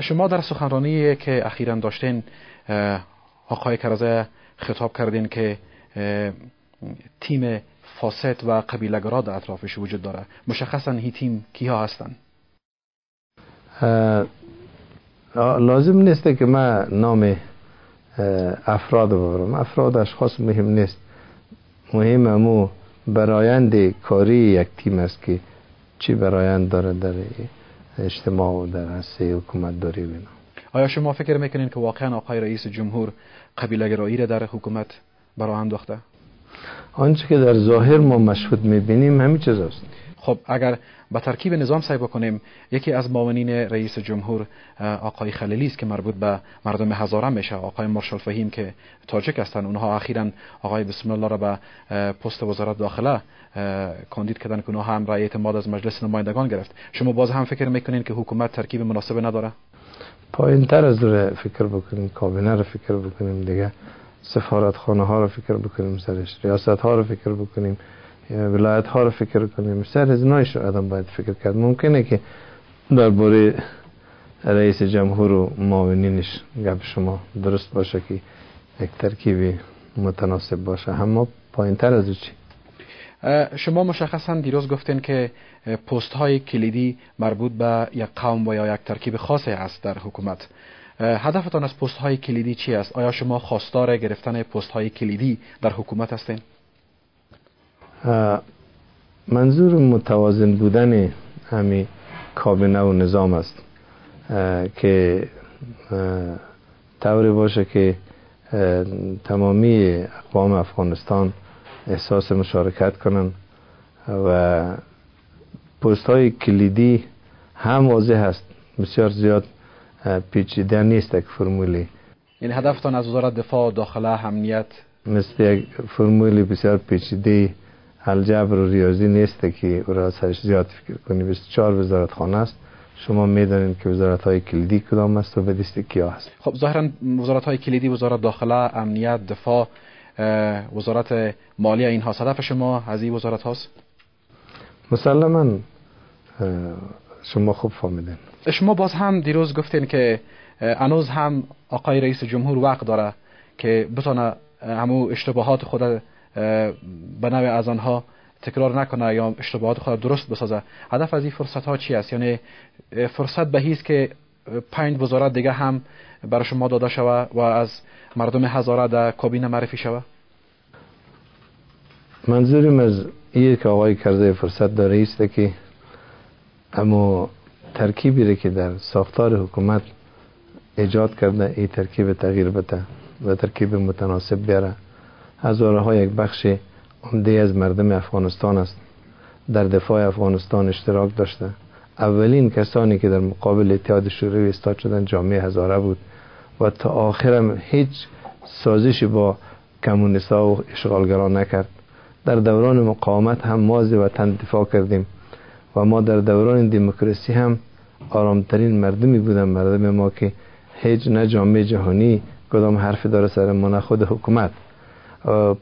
شما در سخنرانی که اخیرا داشتین آقای کرزه خطاب کردین که تیم فاسد و قبیلگرا در اطرافش وجود داره. مشخصا هی تیم کیها هستن؟ لازم نیست که من نام افراد ببرم. افراد اشخاص مهم نیست. مهم امو برایند کاری یک تیم است که چی برایند داره در اجتماع و در هسته حکومت داری بینم آیا شما فکر می‌کنین که واقعا آقای رئیس جمهور قبیله گرایی را در حکومت برای انداخته؟ آنچه که در ظاهر ما مشهود می‌بینیم همین چیز است خب اگر به ترکیب نظام سعی بکنیم یکی از معاونین رئیس جمهور آقای خلیلی است که مربوط به مردم هزاره میشه. آقای مارشال فهیم که تاجک هستند اونها اخیرا آقای بسم الله را به پست وزارت داخله کاندید کردن که اونها هم رأی اعتماد از مجلس نمایندگان گرفت. شما باز هم فکر می‌کنین که حکومت ترکیب مناسب نداره؟ پایین تر از دور فکر بکنیم کابینه رو فکر بکنیم دیگه سفارت خانه ها رو فکر بکنیم سرش ریاست ها رو فکر بکنیم. ولایت ها رو فکر کنیم. سر از نایش آدم باید فکر کرد. ممکنه که درباره رئیس جمهور و معاونینش گپ شما درست باشه که یک ترکیبی متناسب باشه. اما پایین تر از چی؟ شما مشخصا دیروز گفتین که پست های کلیدی مربوط به یک قوم و یا یک ترکیب خاصی است در حکومت. هدفتان از پست های کلیدی چی است؟ آیا شما خواستار گرفتن پست های کلیدی در حکومت هستین؟ منظور متوازن بودن همی کابینه و نظام است که طوری باشه که تمامی اقوام افغانستان احساس مشارکت کنن و پست های کلیدی هم واضح هست بسیار زیاد پیچیده نیست یک فرمولی. یعنی هدفتان از وزارت دفاع داخله امنیت؟ مثل یک فرمولی بسیار پیچیده الجبر و ریاضی نیست که او را سرش زیاد فکر کنی. 24 وزارت خانه است. شما می‌دانید که وزارت های کلیدی کدام است و به دست کیا هست. خب ظاهرا وزارت های کلیدی وزارت داخله امنیت دفاع وزارت مالی اینها. هدف شما از این وزارت هاست؟ مسلما شما خوب فهمیدین. شما باز هم دیروز گفتین که انوز هم آقای رئیس جمهور وقت داره که بتونه همو اشتباهات خود به نوع از آنها تکرار نکنه یا اشتباهات خود درست بسازه. هدف از این فرصت ها چی است؟ یعنی فرصت به هیست که پنج وزارت دیگه هم برای شما داده شوه و از مردم هزاره در کابینه معرفی شوه؟ منظورم از این که آقای کرده فرصت داره است که اما ترکیبی که در ساختار حکومت ایجاد کرده این ترکیب تغییر بده و ترکیب متناسب بیاره. هزاره ها یک بخش عمده از مردم افغانستان است. در دفاع افغانستان اشتراک داشته. اولین کسانی که در مقابل اتحاد شوروی استاد شدن جامعه هزاره بود و تا آخرم هیچ سازشی با کمونیستا و اشغالگران نکرد. در دوران مقاومت هم ما و وطن دفاع کردیم و ما در دوران دموکراسی هم آرامترین مردمی بودن. مردم ما که هیچ نه جامعه جهانی کدام حرف داره سر ما نه خود حکومت.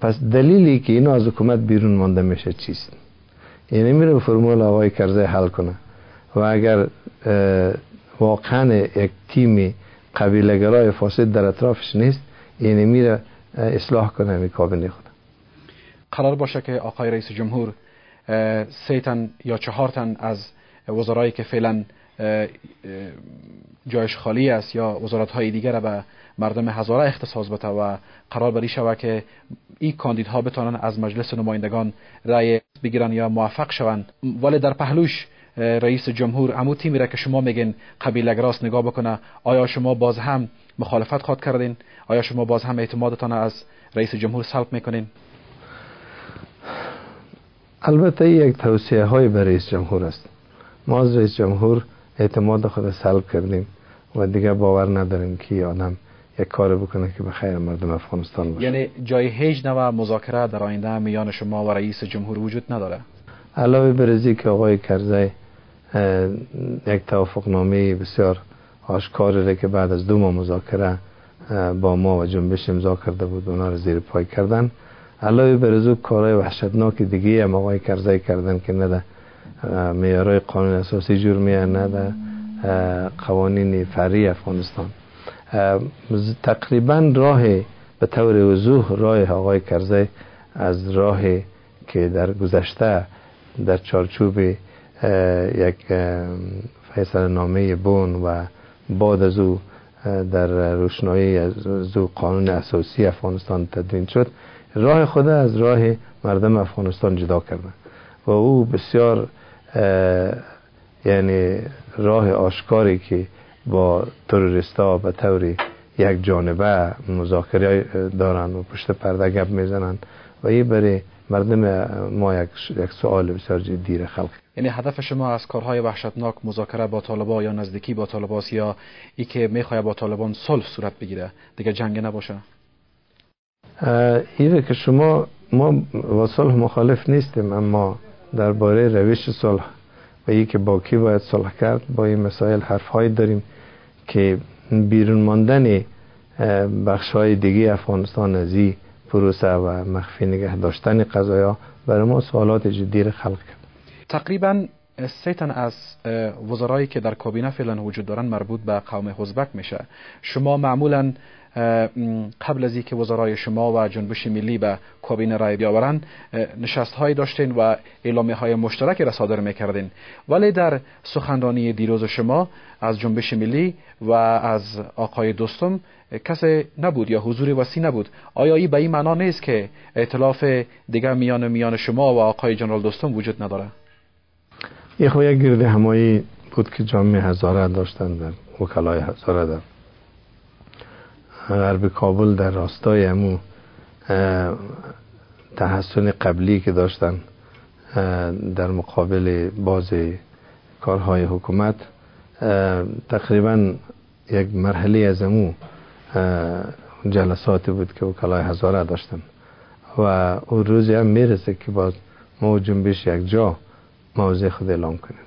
پس دلیلی که اینو از حکومت بیرون مانده میشه چیست یعنی میره فرمول آقای کرزه حل کنه و اگر واقعا یک تیم قبیلگرای فاسد در اطرافش نیست یعنی میره اصلاح کنه می کابینه خود قرار باشه که آقای رئیس جمهور سه تن یا چهار تن از وزرایی که فعلا جایش خالی است یا وزارت های دیگر به مردم هزاره اختصاص بده و قرار بری شود که این کاندیدها بتانن از مجلس نمایندگان رأی بگیرن یا موفق شوند. ولی در پهلوش رئیس جمهور امو تیمی را که شما میگین قبیله راست نگاه بکنه آیا شما باز هم مخالفت خواد کردین؟ آیا شما باز هم اعتمادتان از رئیس جمهور سلب می‌کنین؟ البته یک توصیه های به رئیس جمهور است. ما از رئیس جمهور اعتماد خود سلب کردیم و دیگه باور نداریم که آدم یک کار بکنه که به خیر مردم افغانستان باشه. یعنی جای هیچ نوع مذاکره در آینده میان شما و رئیس جمهور وجود نداره؟ علاوه بر که آقای کرزی یک توافق نامه بسیار آشکاری که بعد از دو ماه مذاکره با ما و جنبش امضا کرده بود اونا رو زیر پای کردن. علاوه بر از کارهای وحشتناک دیگه هم آقای کرزی کردن که نه میارای قانون اساسی جور میه نه قوانین فری افغانستان. تقریبا راه به طور وضوح راه آقای کرزی از راه که در گذشته در چارچوب یک فیصل نامه بون و بعد از او در روشنایی از او قانون اساسی افغانستان تدوین شد راه خود از راه مردم افغانستان جدا کرده و او بسیار یعنی راه آشکاری که با تروریستا به طور یک جانبه مذاکره دارن و پشت پرده گپ می‌زنن و این برای مردم ما یک, یک سوال بسیار جدی خلق یعنی هدف شما از کارهای وحشتناک مذاکره با طالبان یا نزدیکی با طالبان یا ای که می‌خواد با طالبان صلح صورت بگیره؟ دیگه جنگ نباشه. ایره که شما ما با صلح مخالف نیستیم اما درباره روش صلح و ای که با کی باید صلح کرد با این مسائل حرف داریم که بیرون ماندن بخش های دیگه افغانستان از پروسه و مخفی نگه داشتن قضایا برای ما سوالات جدی خلق کرد. تقریبا سه تن از وزرایی که در کابینه فعلا وجود دارن مربوط به قوم حزبک میشه. شما معمولا قبل از اینکه وزرای شما و جنبش ملی به کابینه رای بیاورن نشست های داشتین و اعلامیه های مشترکی را صادر می‌کردین. ولی در سخنرانی دیروز شما از جنبش ملی و از آقای دوستم کسی نبود یا حضور وسی نبود. آیا این به این معنا نیست که اعتلاف دیگر میان میان شما و آقای جنرال دوستم وجود نداره؟ یه خو یک گرد همایی بود که جامعه هزاره داشتن در وکلای هزاره در. غرب کابل در راستای امو تحسن قبلی که داشتن در مقابل باز کارهای حکومت تقریبا یک مرحله از امو جلساتی بود که وکلای هزاره داشتن. و او روزی هم می‌رسه که باز ما جنبش یک جا موضع خود اعلام کنیم